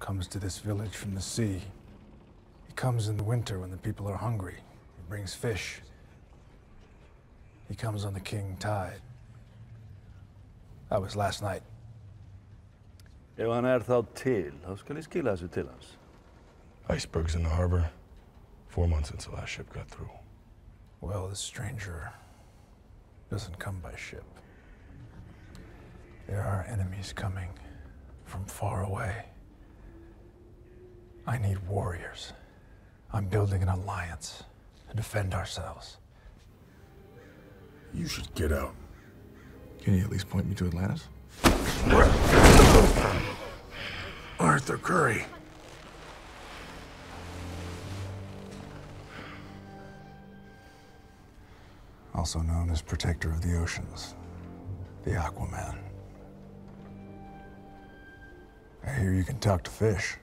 comes to this village from the sea. He comes in the winter when the people are hungry. He brings fish. He comes on the king tide. That was last night. Ef hann er þá til, þá skal ég skila þessu til hans. Icebergs in the harbor. Four months since the last ship got through. Well, this stranger doesn't come by ship. There are enemies coming from far away. I need warriors. I'm building an alliance to defend ourselves. You should get out. Can you at least point me to Atlantis? Arthur Curry. Also known as Protector of the Oceans, the Aquaman. I hear you can talk to fish.